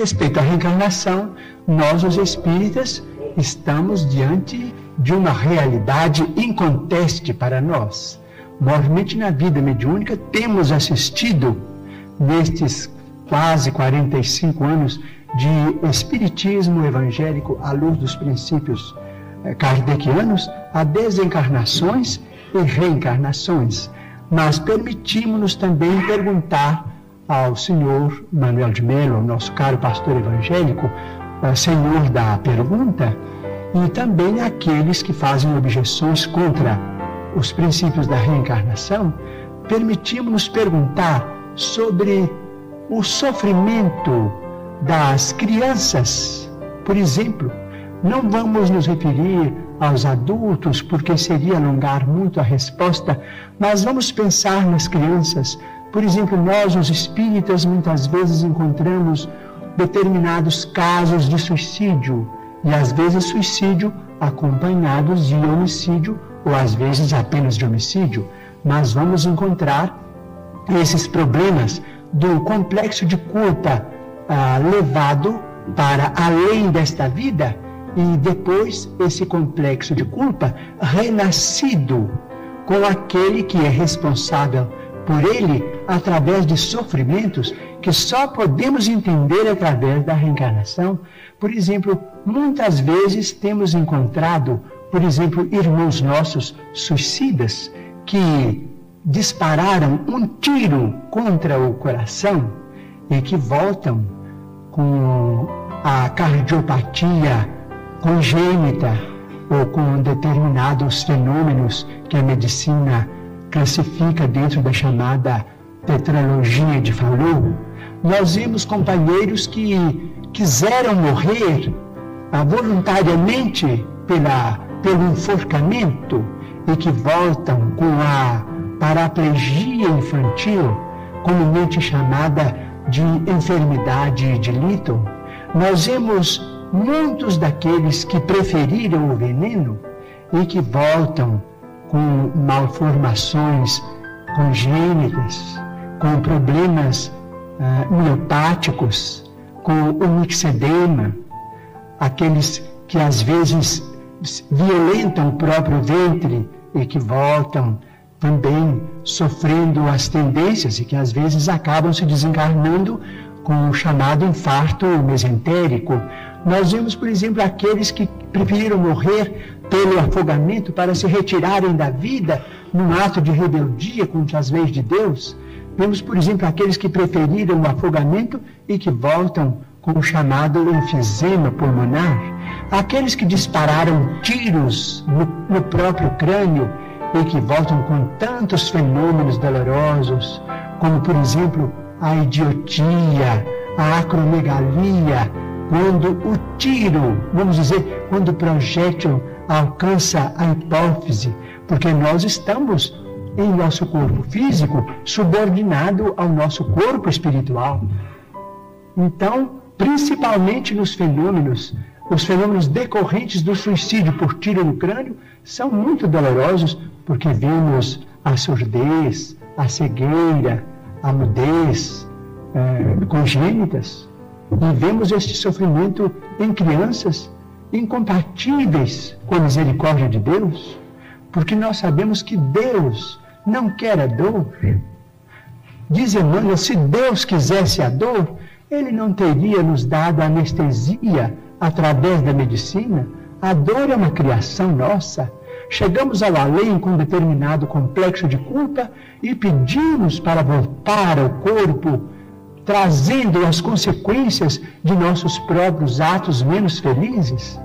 Respeito à reencarnação, nós, os espíritas, estamos diante de uma realidade inconteste para nós. Normalmente na vida mediúnica temos assistido nestes quase 45 anos de espiritismo evangélico à luz dos princípios eh, kardecianos a desencarnações e reencarnações. Mas permitimos-nos também perguntar ao senhor Manuel de Mello, nosso caro pastor evangélico, senhor da pergunta, e também aqueles que fazem objeções contra os princípios da reencarnação, permitimos-nos perguntar sobre o sofrimento das crianças. Por exemplo, não vamos nos referir aos adultos, porque seria alongar muito a resposta, mas vamos pensar nas crianças, por exemplo, nós, os espíritas, muitas vezes encontramos determinados casos de suicídio, e às vezes suicídio acompanhados de homicídio, ou às vezes apenas de homicídio. Mas vamos encontrar esses problemas do complexo de culpa ah, levado para além desta vida e depois esse complexo de culpa renascido com aquele que é responsável por ele através de sofrimentos que só podemos entender através da reencarnação. Por exemplo, muitas vezes temos encontrado, por exemplo, irmãos nossos suicidas que dispararam um tiro contra o coração e que voltam com a cardiopatia congênita ou com determinados fenômenos que a medicina classifica dentro da chamada tetralogia de Fallot, nós vimos companheiros que quiseram morrer voluntariamente pela, pelo enforcamento e que voltam com a paraplegia infantil, comumente chamada de enfermidade de Lytton. Nós vemos muitos daqueles que preferiram o veneno e que voltam com malformações congênitas, com problemas uh, miopáticos, com o mixedema, aqueles que às vezes violentam o próprio ventre e que voltam também sofrendo as tendências e que às vezes acabam se desencarnando com o chamado infarto mesentérico. Nós vemos, por exemplo, aqueles que preferiram morrer pelo afogamento para se retirarem da vida num ato de rebeldia contra as leis de Deus. Vemos, por exemplo, aqueles que preferiram o afogamento e que voltam com o chamado enfisema pulmonar. Aqueles que dispararam tiros no, no próprio crânio e que voltam com tantos fenômenos dolorosos, como, por exemplo, a idiotia, a acromegalia, quando o tiro, vamos dizer, quando o projétil alcança a hipófise, porque nós estamos em nosso corpo físico subordinado ao nosso corpo espiritual. Então, principalmente nos fenômenos, os fenômenos decorrentes do suicídio por tiro no crânio são muito dolorosos, porque vemos a surdez, a cegueira, a mudez é, congênitas, e vemos este sofrimento em crianças incompatíveis com a misericórdia de Deus, porque nós sabemos que Deus não quer a dor. Diz Emmanuel, se Deus quisesse a dor, ele não teria nos dado anestesia através da medicina. A dor é uma criação nossa. Chegamos ao além com um determinado complexo de culpa e pedimos para voltar ao corpo, trazendo as consequências de nossos próprios atos menos felizes.